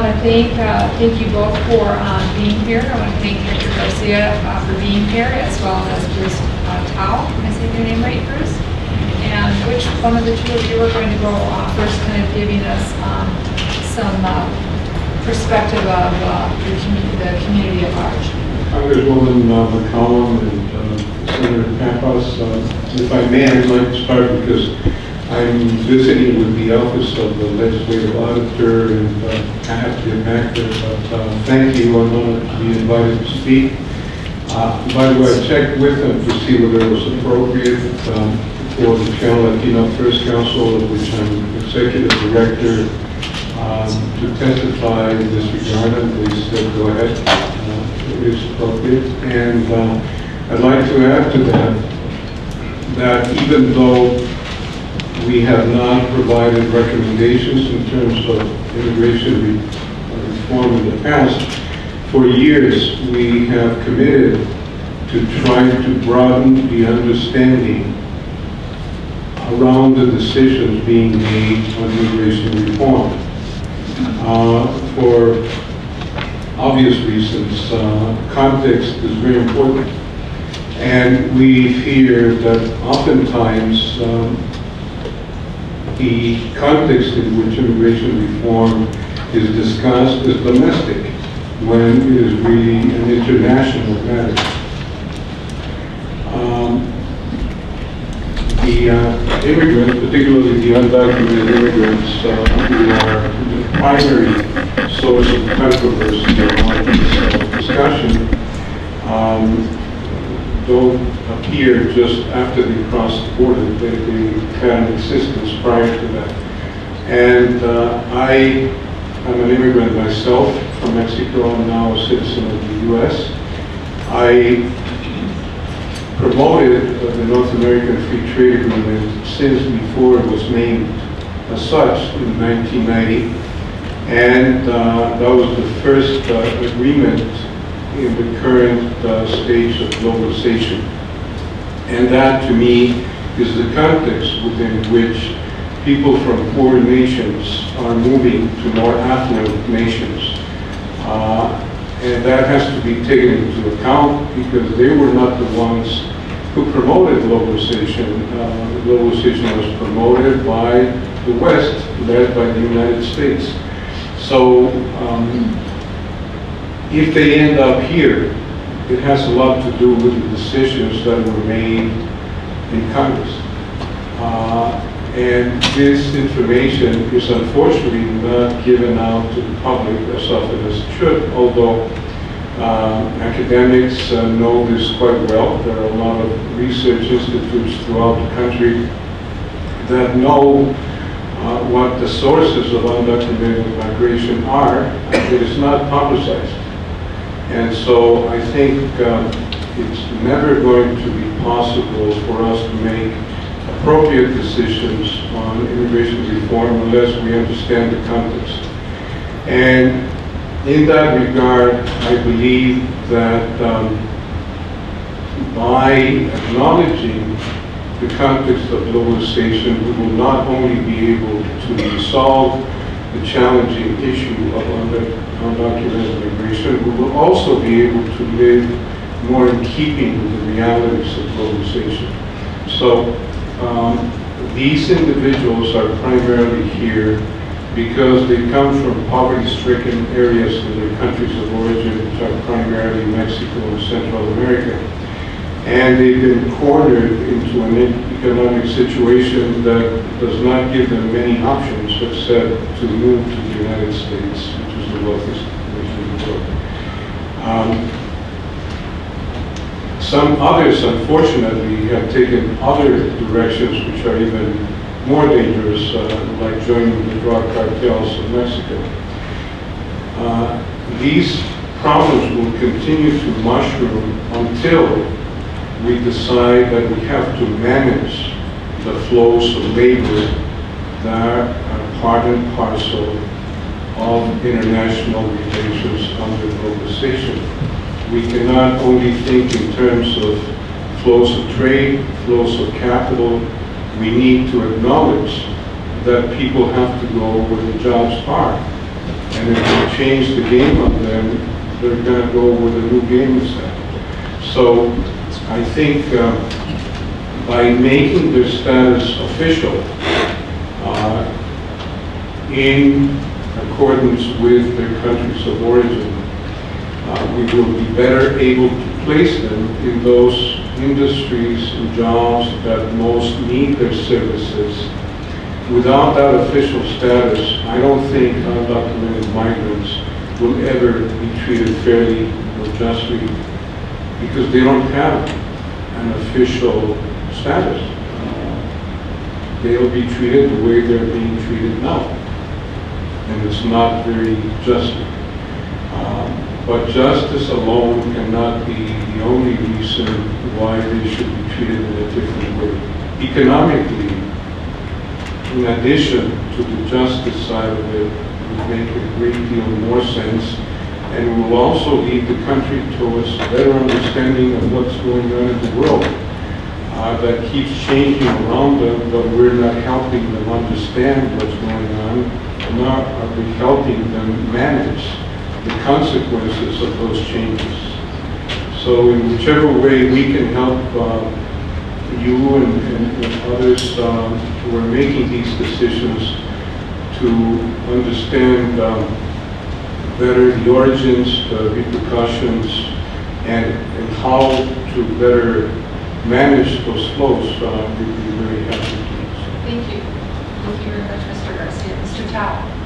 want to thank, uh, thank you both for uh, being here. I want to thank Mr. Garcia uh, for being here, as well as Bruce uh, Tao. Am I saying your name right, Bruce? And which one of the two of you are going to go uh, first, kind of giving us um, some uh, perspective of uh, the community, the community at large? Congresswoman uh, McCollum and Senator Pappas, if I may, I'd like to start because I'm visiting with the Office of the Legislative Auditor and uh, I have to get back there, but uh, thank you, I'm honored to be invited to speak. Uh, By the way, I checked with them to see whether it was appropriate um, for the Chicano Latino Affairs Council, of which I'm Executive Director, um, to testify in this regard, and they said, go ahead, uh, it is appropriate. And uh, I'd like to add to that, that even though we have not provided recommendations in terms of immigration reform in the past, for years, we have committed to trying to broaden the understanding around the decisions being made on immigration reform. Uh, For obvious reasons, uh, context is very important. And we fear that oftentimes um, the context in which immigration reform is discussed is domestic, when it is really an international matter. Um, the uh, immigrants, particularly the undocumented immigrants, uh, who are the primary source of controversy around this uh, discussion, um, don't appear just after they cross the border. They, they had an existence prior to that. And uh, I am an immigrant myself from Mexico. I'm now a citizen of the U.S. I promoted uh, the North American Free Trade Agreement since before it was named as such in 1990. And uh, that was the first uh, agreement in the current uh, stage of globalization. And that, to me, is the context within which people from poor nations are moving to more affluent nations. Uh, and that has to be taken into account because they were not the ones who promoted globalization. Uh, globalization was promoted by the West, led by the United States. So um, if they end up here, it has a lot to do with the decisions that were made in Congress. Uh, and this information is unfortunately not given out to the public as often as it should, although uh, academics uh, know this quite well. There are a lot of research institutes throughout the country that know uh, what the sources of undocumented migration are. It is not publicized. And so I think um, it's never going to be possible for us to make appropriate decisions on immigration reform unless we understand the context. And in that regard, I believe that um, by acknowledging the context of globalization, we will not only be able to resolve the challenging issue of undocumented immigration, we will also be able to live more in keeping with the realities of globalization. So um, these individuals are primarily here because they come from poverty-stricken areas in their countries of origin, which are primarily Mexico and Central America. And they've been cornered into an economic situation that does not give them many options but said to move to the United States, which is the wealthiest nation in the world. Um, some others, unfortunately, have taken other directions which are even more dangerous, uh, like joining the drug cartels of Mexico. Uh, these problems will continue to mushroom until we decide that we have to manage the flows of labor that are part and parcel of international relations under globalization. We cannot only think in terms of flows of trade, flows of capital. We need to acknowledge that people have to go where the jobs are. And if we change the game on them, they're gonna go where the new game set. So I think um, by making their status official, uh, in accordance with their countries of origin, uh, we will be better able to place them in those industries and jobs that most need their services. Without that official status, I don't think undocumented migrants will ever be treated fairly or justly because they don't have an official status. They'll be treated the way they're being treated now. And it's not very just. Um, But justice alone cannot be the only reason why they should be treated in a different way. Economically, in addition to the justice side of it, would make a great deal more sense and will also lead the country towards a better understanding of what's going on in the world uh, that keeps changing around them, but we're not helping them understand what's going on, nor are we helping them manage the consequences of those changes. So in whichever way we can help uh, you and and- and others um, who are making these decisions to understand um, better the origins, the repercussions, and and how to better manage those flows, uh, we'd be very happy to. Thank you. Thank you very much, Mr. Garcia. Mr. Tao?